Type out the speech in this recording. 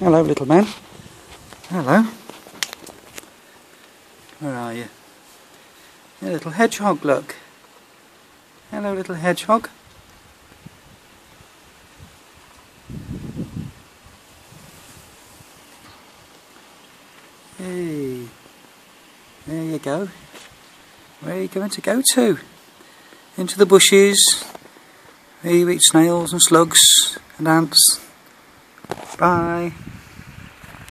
Hello, little man. Hello. Where are you? A little hedgehog, look. Hello, little hedgehog. Hey. There you go. Where are you going to go to? Into the bushes. Where you eat snails and slugs and ants. Bye.